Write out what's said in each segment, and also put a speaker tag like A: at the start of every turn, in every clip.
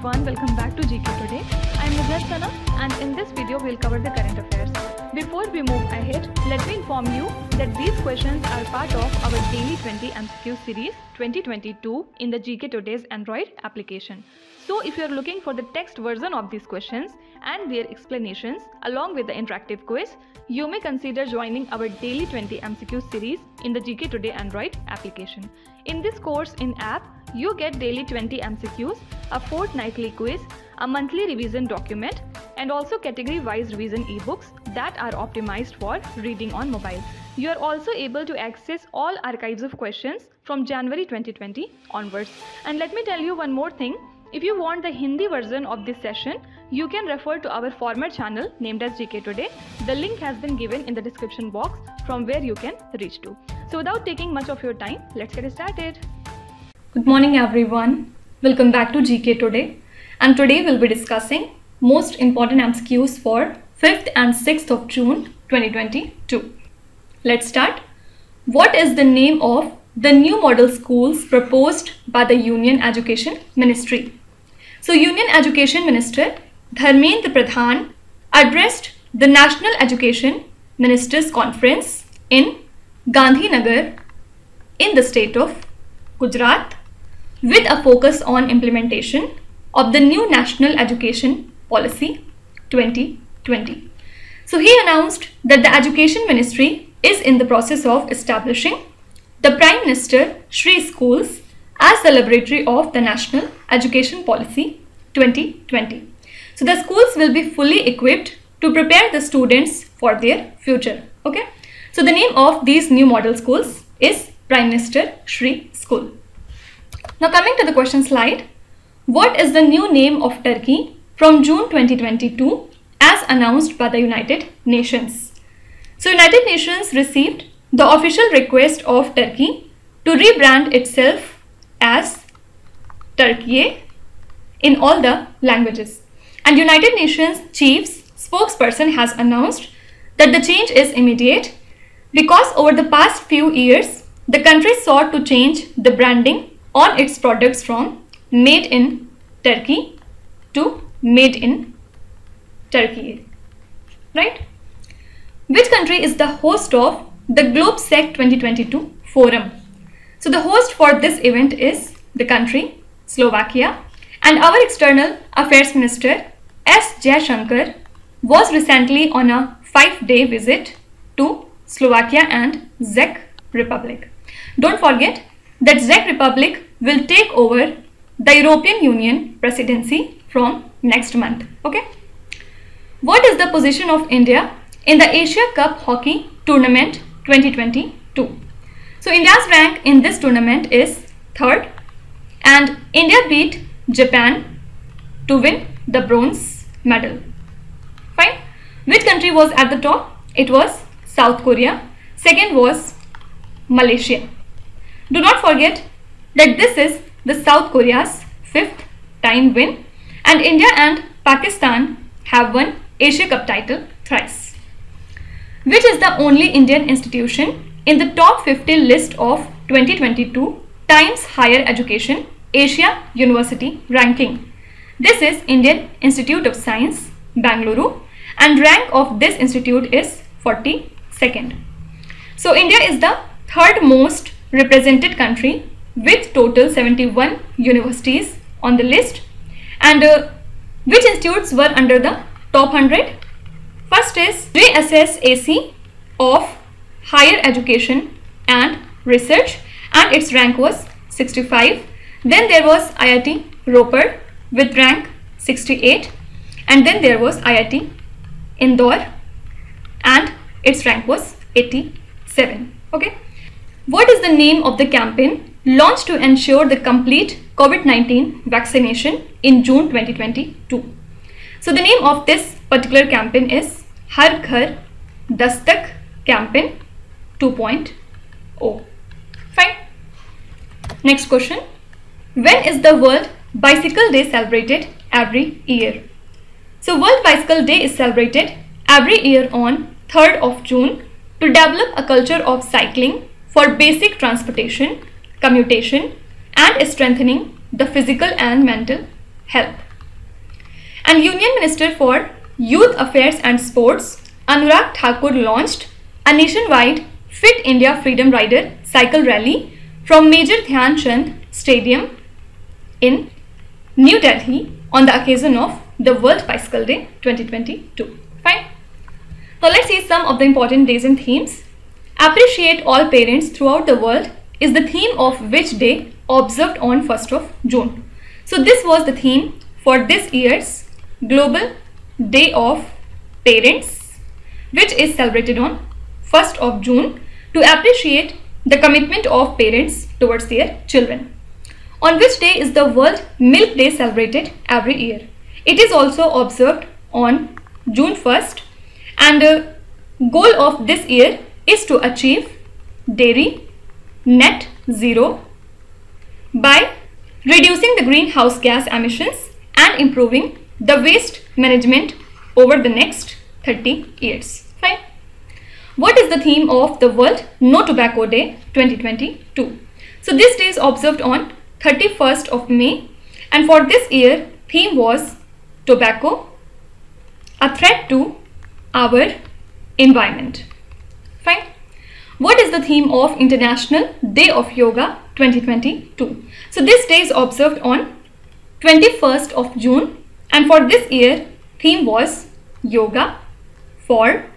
A: everyone, welcome back to GK Today. I'm Nizar Sana and in this video we'll cover the current affairs. Before we move ahead, let me inform you that these questions are part of our daily 20 MCQ series 2022 in the GK Today's Android application. So if you're looking for the text version of these questions and their explanations along with the interactive quiz, you may consider joining our daily 20 MCQ series in the GK Today Android application. In this course in app, you get daily 20 MCQs, a fortnightly quiz, a monthly revision document, and also category wise revision ebooks that are optimized for reading on mobile. You are also able to access all archives of questions from January 2020 onwards. And let me tell you one more thing if you want the Hindi version of this session, you can refer to our former channel named as GK Today. The link has been given in the description box from where you can reach to. So without taking much of your time, let's get started.
B: Good morning everyone. Welcome back to GK Today. And today we'll be discussing most important MCQs for 5th and 6th of June 2022. Let's start. What is the name of the new model schools proposed by the Union Education Ministry? So Union Education Minister Dharmendra Pradhan addressed the National Education Ministers Conference in Gandhinagar in the state of Gujarat with a focus on implementation of the new National Education Policy 2020. So he announced that the Education Ministry is in the process of establishing the Prime Minister Shri Schools as the laboratory of the National Education Policy 2020. So the schools will be fully equipped to prepare the students for their future. Okay. So the name of these new model schools is Prime Minister Shri School. Now coming to the question slide. What is the new name of Turkey from June 2022 as announced by the United Nations? So United Nations received the official request of Turkey to rebrand itself as Türkiye in all the languages. And United Nations Chief's spokesperson has announced that the change is immediate because over the past few years, the country sought to change the branding on its products from made in Turkey to made in Türkiye. Right? Which country is the host of the GLOBSEC 2022 forum? So the host for this event is the country Slovakia and our external affairs minister S. Jaishankar was recently on a five-day visit to Slovakia and Czech Republic. Don't forget that Czech Republic will take over the European Union presidency from next month. Okay. What is the position of India in the Asia Cup Hockey Tournament 2022? So India's rank in this tournament is third and India beat Japan to win the bronze medal. Fine. Which country was at the top? It was South Korea. Second was Malaysia. Do not forget that this is the South Korea's fifth time win and India and Pakistan have won Asia Cup title thrice. Which is the only Indian institution in the top 50 list of 2022 Times Higher Education Asia University ranking. This is Indian Institute of Science, Bangalore and rank of this institute is 42nd. So India is the third most represented country with total 71 universities on the list and uh, which institutes were under the top 100 first is JSSAC of higher education and research and its rank was 65 then there was IIT Ropar with rank 68 and then there was IIT Indore. And its rank was 87 okay. What is the name of the campaign launched to ensure the complete COVID-19 vaccination in June 2022. So the name of this particular campaign is Har Ghar Dastak Campaign 2.0. Next question. When is the World Bicycle Day celebrated every year? So World Bicycle Day is celebrated every year on 3rd of June to develop a culture of cycling for basic transportation commutation and strengthening the physical and mental health. And Union Minister for Youth Affairs and Sports, Anurag Thakur launched a nationwide Fit India Freedom Rider cycle rally from Major Dhyan Chand Stadium in New Delhi on the occasion of the World Bicycle Day 2022. Fine. Now let's see some of the important days and themes. Appreciate all parents throughout the world is the theme of which day observed on 1st of June. So this was the theme for this year's Global Day of Parents which is celebrated on 1st of June to appreciate the commitment of parents towards their children. On which day is the World Milk Day celebrated every year. It is also observed on June 1st and the goal of this year is to achieve dairy net zero by reducing the greenhouse gas emissions and improving the waste management over the next 30 years. What is the theme of the World No Tobacco Day 2022? So this day is observed on 31st of May and for this year theme was tobacco a threat to our environment. Fine. What is the theme of International Day of Yoga 2022? So this day is observed on 21st of June and for this year theme was Yoga for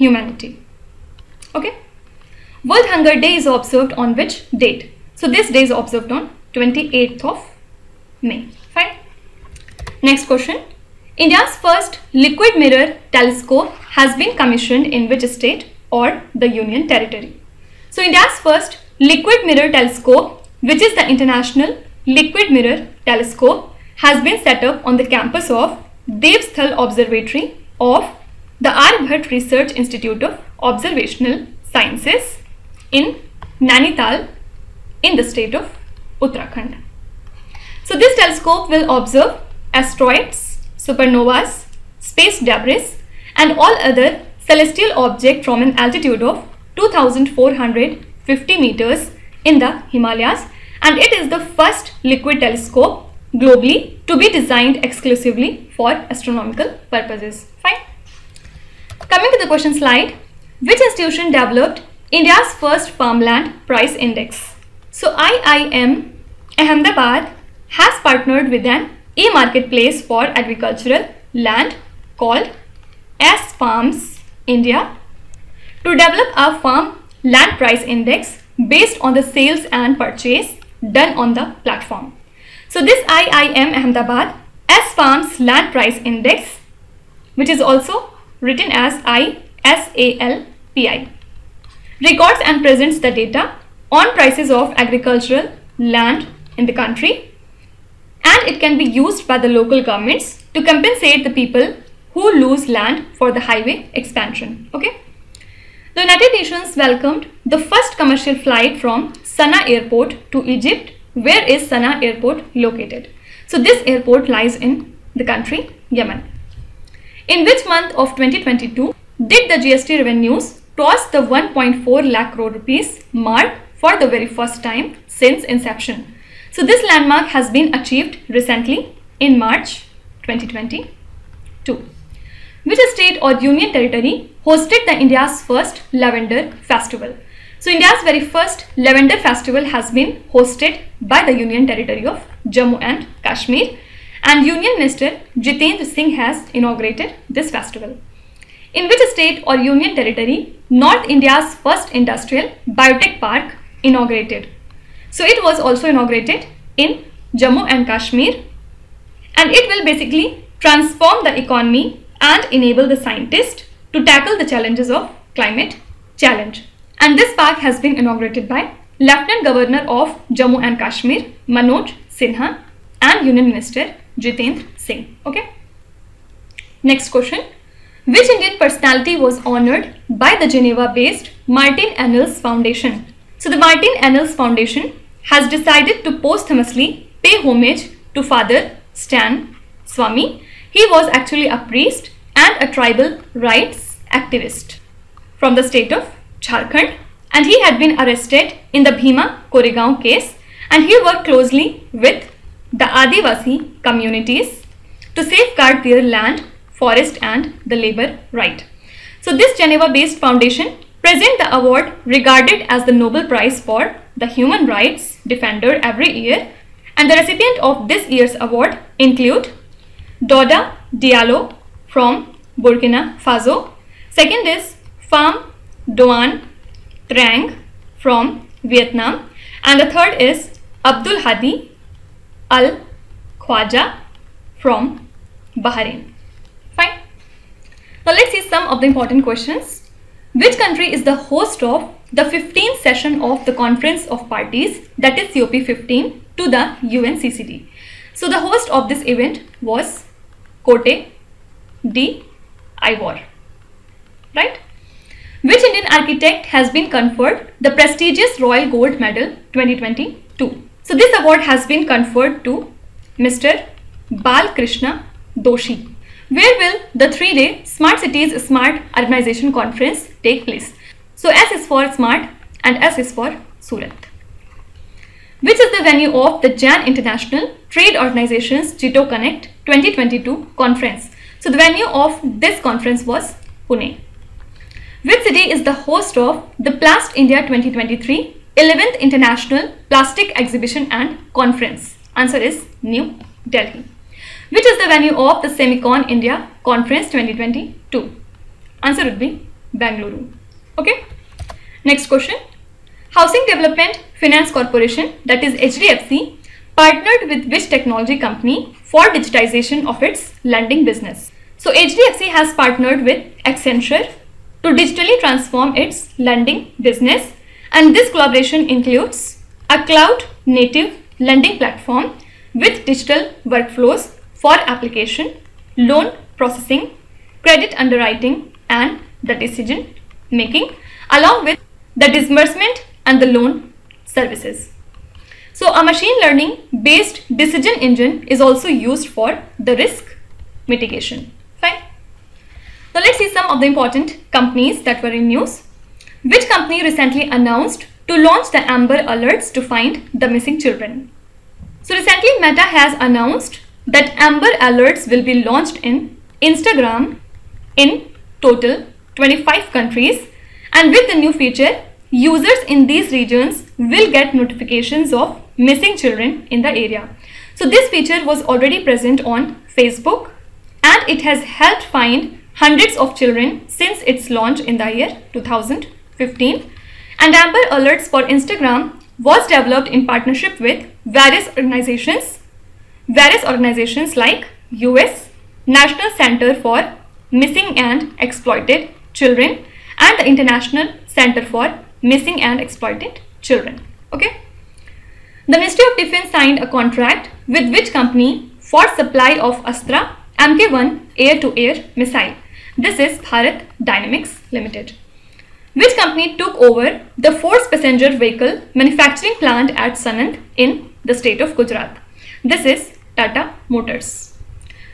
B: Humanity. Okay. World Hunger Day is observed on which date? So this day is observed on 28th of May. Fine. Next question. India's first liquid mirror telescope has been commissioned in which state or the Union Territory? So India's first liquid mirror telescope, which is the International Liquid Mirror Telescope, has been set up on the campus of Devsthal Observatory of the Aryabhat Research Institute of Observational Sciences in Nainital in the state of Uttarakhand. So this telescope will observe asteroids, supernovas, space debris and all other celestial objects from an altitude of 2450 meters in the Himalayas and it is the first liquid telescope globally to be designed exclusively for astronomical purposes. Fine. Coming to the question slide, which institution developed India's first farmland price index? So IIM Ahmedabad has partnered with an e-marketplace for agricultural land called S Farms India to develop a farm land price index based on the sales and purchase done on the platform. So this IIM Ahmedabad S Farms land price index which is also written as ISALPI records and presents the data on prices of agricultural land in the country and it can be used by the local governments to compensate the people who lose land for the highway expansion. Okay. The United Nations welcomed the first commercial flight from Sana'a Airport to Egypt. Where is Sana'a Airport located? So this airport lies in the country Yemen. In which month of 2022 did the GST revenues cross the 1.4 lakh crore rupees mark for the very first time since inception? So this landmark has been achieved recently in March 2022. Which state or union territory hosted the India's first Lavender Festival? So India's very first Lavender Festival has been hosted by the Union Territory of Jammu and Kashmir and Union Minister Jitendra Singh has inaugurated this festival. In which state or union territory North India's first industrial biotech park inaugurated? So it was also inaugurated in Jammu and Kashmir and it will basically transform the economy and enable the scientists to tackle the challenges of climate challenge. And this park has been inaugurated by Lieutenant Governor of Jammu and Kashmir Manoj Sinha and Union Minister Jitendra Singh. Okay. Next question. Which Indian personality was honored by the Geneva-based Martin Ennals Foundation? So the Martin Ennals Foundation has decided to posthumously pay homage to Father Stan Swami. He was actually a priest and a tribal rights activist from the state of Jharkhand and he had been arrested in the Bhima Koregaon case and he worked closely with the Adivasi communities to safeguard their land, forest and the labor right. So this Geneva-based foundation present the award regarded as the Nobel Prize for the Human Rights Defender every year and the recipient of this year's award include Daouda Diallo from Burkina Faso. Second is Pham Doan Trang from Vietnam. And the third is Abdul Hadi Al Khwaja from Bahrain. Fine. Now let's see some of the important questions. Which country is the host of the 15th session of the Conference of Parties that is COP15 to the UNCCD? So the host of this event was Cote d'Ivoire. Right? Which Indian architect has been conferred the prestigious Royal Gold Medal 2022? So this award has been conferred to Mr. Bal Krishna Doshi. Where will the three-day Smart Cities Smart Urbanization Conference take place? So S is for Smart and S is for Surat. Which is the venue of the Jain International Trade Organization's JITO Connect 2022 conference? So the venue of this conference was Pune. Which city is the host of the Plast India 2023 11th International Plastic Exhibition and Conference? Answer is New Delhi. Which is the venue of the Semicon India Conference 2022? Answer would be Bangalore. Okay. Next question. Housing Development Finance Corporation that is HDFC partnered with which technology company for digitization of its lending business? So HDFC has partnered with Accenture to digitally transform its lending business and this collaboration includes a cloud native lending platform with digital workflows for application, loan processing, credit underwriting and the decision making along with the disbursement and the loan services. So a machine learning based decision engine is also used for the risk mitigation. Fine. Now let's see some of the important companies that were in news. Which company recently announced to launch the Amber Alerts to find the missing children? So recently Meta has announced that Amber Alerts will be launched in Instagram in total 25 countries and with the new feature users in these regions will get notifications of missing children in the area. So this feature was already present on Facebook and it has helped find hundreds of children since its launch in the year 2015 and Amber Alerts for Instagram was developed in partnership with various organizations various organizations like US National Center for Missing and Exploited Children and the International Center for Missing and Exploited Children. Okay. The Ministry of Defense signed a contract with which company for supply of Astra Mk1 air-to-air -air missile this is Bharat Dynamics Limited. Which company took over the Ford passenger vehicle manufacturing plant at Sanand in the state of Gujarat? This is Tata Motors.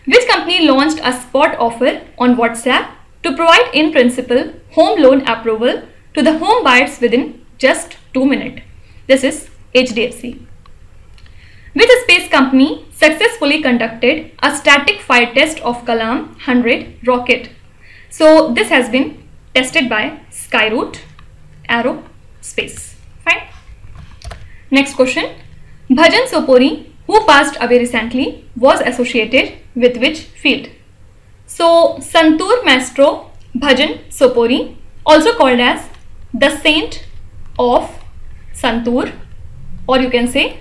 B: Which company launched a spot offer on WhatsApp to provide in principle home loan approval to the home buyers within just 2 minutes? This is HDFC. Which space company successfully conducted a static fire test of Kalam 100 rocket so this has been tested by Skyroot Aerospace. Fine. Next question. Bhajan Sopori, who passed away recently, was associated with which field? So Santur Maestro Bhajan Sopori, also called as the saint of Santur or you can say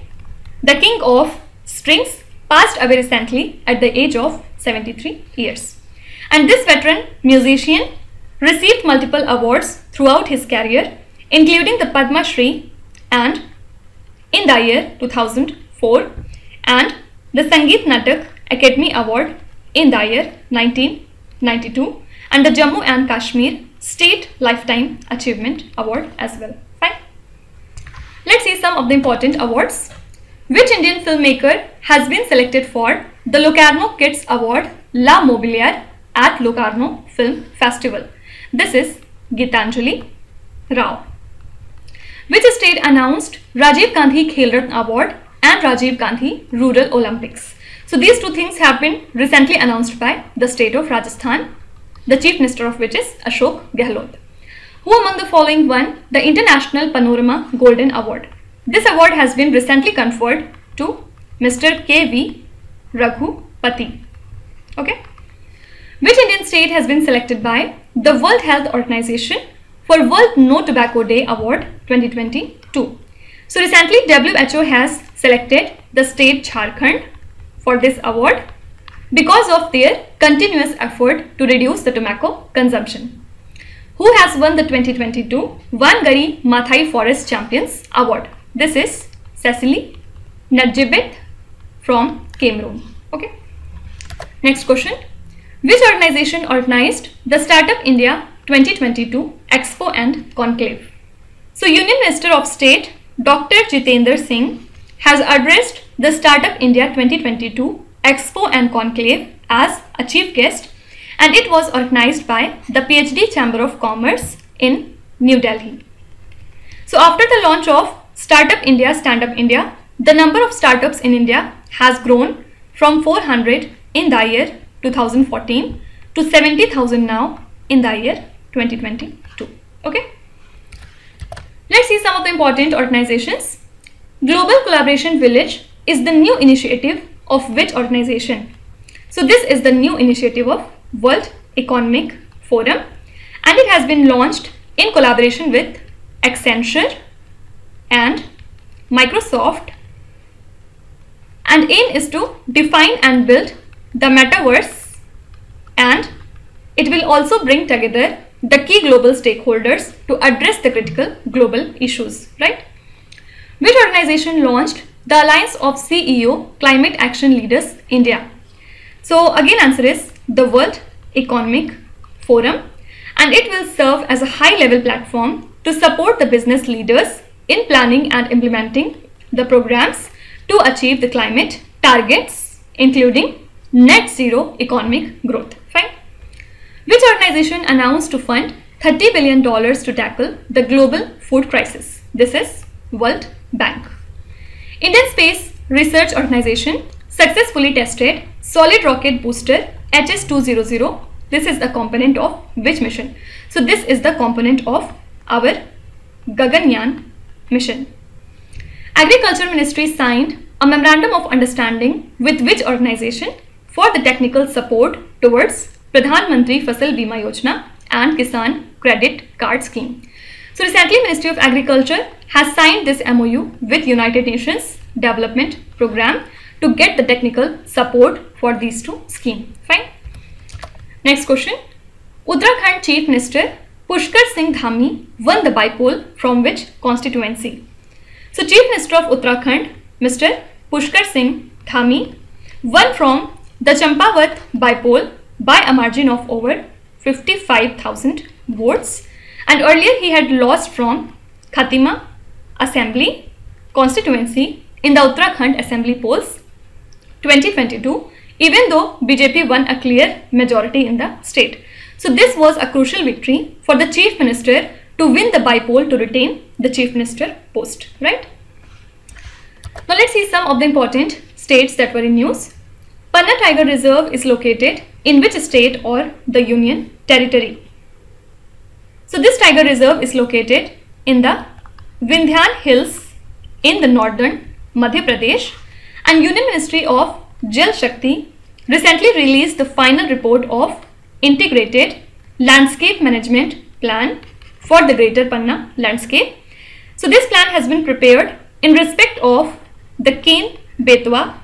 B: the king of strings passed away recently at the age of 73 years. And this veteran musician received multiple awards throughout his career, including the Padma Shri and in the year 2004 and the Sangeet Natak Academy Award in the year 1992 and the Jammu and Kashmir State Lifetime Achievement Award as well. Fine. Let's see some of the important awards. Which Indian filmmaker has been selected for the Locarno Kids Award la Mobiliare at Locarno Film Festival. This is Gitanjali Rao. Which state announced Rajiv Gandhi Khel Ratna Award and Rajiv Gandhi Rural Olympics? So these two things have been recently announced by the state of Rajasthan, the chief minister of which is Ashok Gehlot. Who among the following won the International Panorama Golden Award? This award has been recently conferred to Mr. K.V. Raghupati. Okay. Which Indian state has been selected by the World Health Organization for World No Tobacco Day Award 2022? So recently WHO has selected the state Jharkhand for this award because of their continuous effort to reduce the tobacco consumption. Who has won the 2022 Wangari Maathai Forest Champions Award? This is Cécile Ndjebet from Cameroon. Okay. Next question. Which organization organized the Startup India 2022 Expo and Conclave? So Union Minister of State Dr. Jitendra Singh has addressed the Startup India 2022 Expo and Conclave as a chief guest and it was organized by the PhD Chamber of Commerce in New Delhi. So after the launch of Startup India, Stand Up India, the number of startups in India has grown from 400 in the year 2014 to 70,000 now in the year 2022. Okay. Let's see some of the important organizations. Global Collaboration Village is the new initiative of which organization? So this is the new initiative of World Economic Forum and it has been launched in collaboration with Accenture and Microsoft and aim is to define and build the metaverse and it will also bring together the key global stakeholders to address the critical global issues, right? Which organization launched the Alliance of CEO Climate Action Leaders India? So again answer is the World Economic Forum and it will serve as a high level platform to support the business leaders in planning and implementing the programs to achieve the climate targets including net zero economic growth. Fine. Which organization announced to fund $30 billion to tackle the global food crisis? This is World Bank. Indian Space Research Organization successfully tested solid rocket booster HS200. This is the component of which mission? So this is the component of our Gaganyaan mission. Agriculture Ministry signed a memorandum of understanding with which organization for the technical support towards Pradhan Mantri Fasal Bima Yojana and Kisan Credit Card Scheme. So recently Ministry of Agriculture has signed this MOU with United Nations Development Program to get the technical support for these two schemes. Fine. Next question. Uttarakhand Chief Minister Pushkar Singh Dhami won the bypoll from which constituency? So Chief Minister of Uttarakhand, Mr. Pushkar Singh Dhami won from the Champawat bypoll by a margin of over 55,000 votes and earlier he had lost from Khatima Assembly constituency in the Uttarakhand Assembly polls 2022 even though BJP won a clear majority in the state. So this was a crucial victory for the chief minister to win the bypoll to retain the chief minister post, right? Now let's see some of the important states that were in news. Panna Tiger Reserve is located in which state or the union territory? So this tiger reserve is located in the Vindhyan Hills in the northern Madhya Pradesh and Union Ministry of Jal Shakti recently released the final report of integrated landscape management plan for the greater Panna landscape. So this plan has been prepared in respect of the Ken Betwa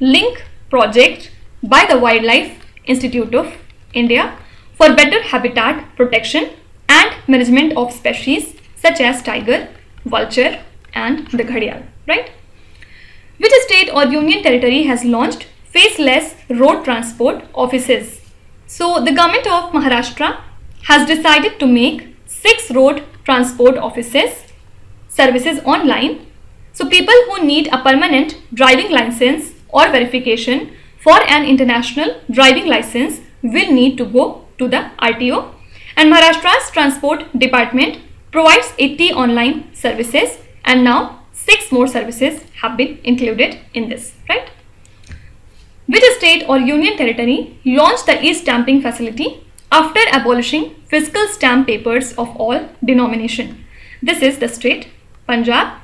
B: link project by the Wildlife Institute of India for better habitat protection and management of species such as tiger, vulture and the gharial, right? Which state or union territory has launched faceless road transport offices? So the government of Maharashtra has decided to make six road transport offices services online. So people who need a permanent driving license or verification for an international driving license will need to go to the RTO and Maharashtra's transport department provides 80 online services and now 6 more services have been included in this, right? Which state or union territory launched the e-stamping facility after abolishing fiscal stamp papers of all denomination? This is the state Punjab.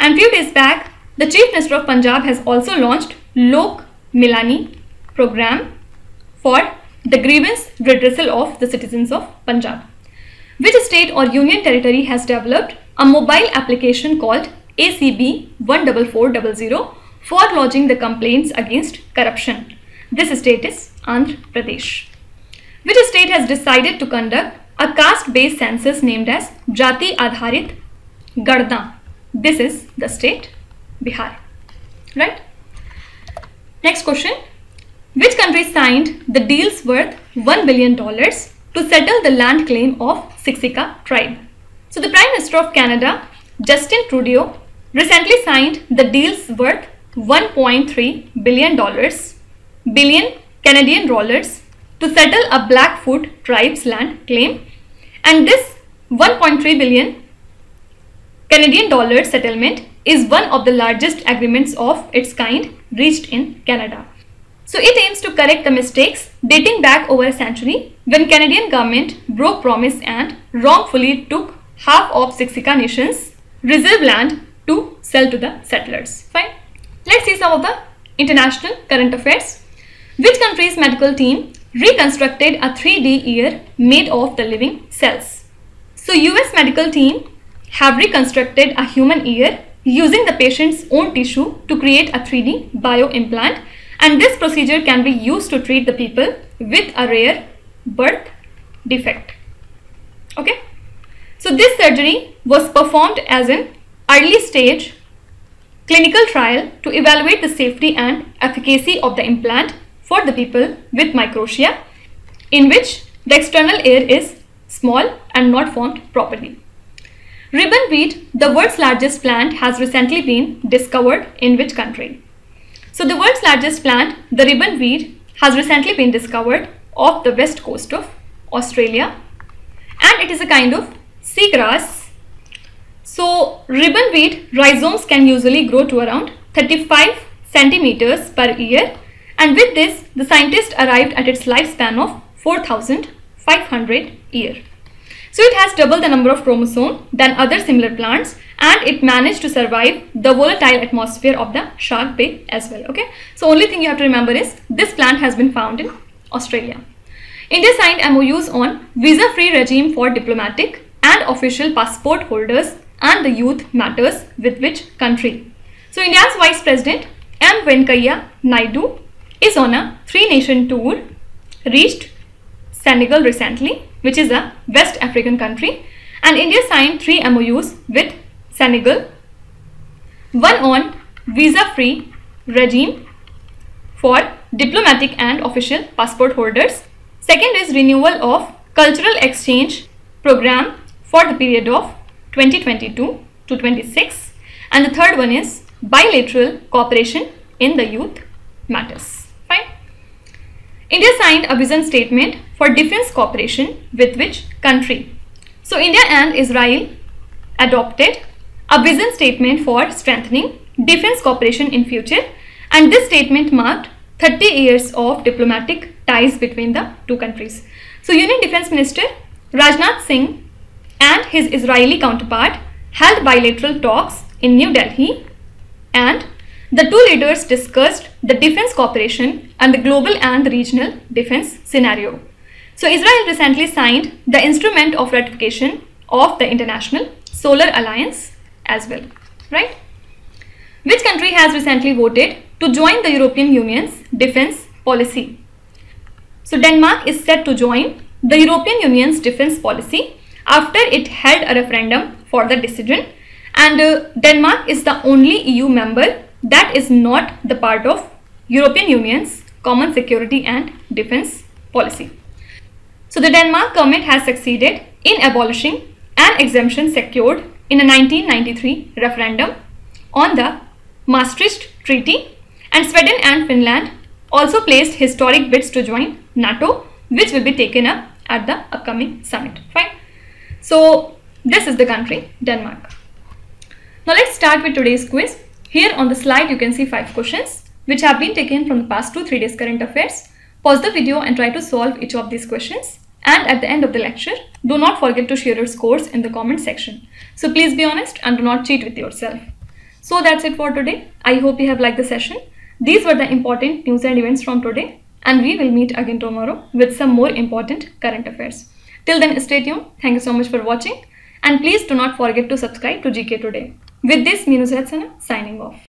B: And few days back, the Chief Minister of Punjab has also launched Lok Milani program for the grievance redressal of the citizens of Punjab. Which state or union territory has developed a mobile application called ACB 14400 for lodging the complaints against corruption. This state is Andhra Pradesh. Which state has decided to conduct a caste-based census named as Jati Adharit Garda. This is the state Bihar. Right? Next question. Which country signed the deals worth $1 billion to settle the land claim of Siksika tribe? So the Prime Minister of Canada, Justin Trudeau, recently signed the deals worth 1.3 billion dollars billion Canadian dollars to settle a Blackfoot tribe's land claim and this 1.3 billion Canadian dollar settlement is one of the largest agreements of its kind reached in Canada. So it aims to correct the mistakes dating back over a century when Canadian government broke promise and wrongfully took half of Siksika nation's reserve land to sell to the settlers. Fine. Let's see some of the international current affairs. Which country's medical team reconstructed a 3D ear made of the living cells? So US medical team have reconstructed a human ear using the patient's own tissue to create a 3D bio implant and this procedure can be used to treat the people with a rare birth defect. Okay. So this surgery was performed as an early stage clinical trial to evaluate the safety and efficacy of the implant for the people with microtia in which the external ear is small and not formed properly. Ribbon weed, the world's largest plant, has recently been discovered in which country? So the world's largest plant, the ribbon weed, has recently been discovered off the west coast of Australia and it is a kind of seagrass so ribbon weed rhizomes can usually grow to around 35 centimeters per year and with this the scientists arrived at its lifespan of 4500 year. So it has double the number of chromosomes than other similar plants and it managed to survive the volatile atmosphere of the Shark Bay as well. Okay. So only thing you have to remember is this plant has been found in Australia. India signed MOUs on visa-free regime for diplomatic and official passport holders and the youth matters with which country. So India's Vice President M. Venkaiah Naidu is on a three-nation tour, reached Senegal recently, which is a West African country, and India signed three MOUs with Senegal, one on visa-free regime for diplomatic and official passport holders. Second is renewal of cultural exchange program for the period of 2022 to 26 and the third one is bilateral cooperation in the youth matters. India signed a vision statement for defense cooperation with which country? So India and Israel adopted a vision statement for strengthening defense cooperation in future and this statement marked 30 years of diplomatic ties between the two countries. So Union Defense Minister Rajnath Singh and his Israeli counterpart held bilateral talks in New Delhi and the two leaders discussed the defense cooperation and the global and regional defense scenario. So Israel recently signed the instrument of ratification of the International Solar Alliance as well, right? Which country has recently voted to join the European Union's defense policy? So Denmark is set to join the European Union's defense policy after it held a referendum for the decision and uh, Denmark is the only EU member that is not the part of European Union's common security and defense policy. So the Denmark government has succeeded in abolishing an exemption secured in a 1993 referendum on the Maastricht Treaty and Sweden and Finland also placed historic bids to join NATO which will be taken up at the upcoming summit. Fine. So this is the country, Denmark. Now let's start with today's quiz. Here on the slide you can see five questions. which have been taken from the past two 3 days current affairs. Pause the video and try to solve each of these questions. And at the end of the lecture, do not forget to share your scores in the comment section. So please be honest and do not cheat with yourself. So that's it for today. I hope you have liked the session. These were the important news and events from today and we will meet again tomorrow with some more important current affairs. Till then stay tuned. Thank you so much for watching and please do not forget to subscribe to GK Today. With this, Minu Sana signing off.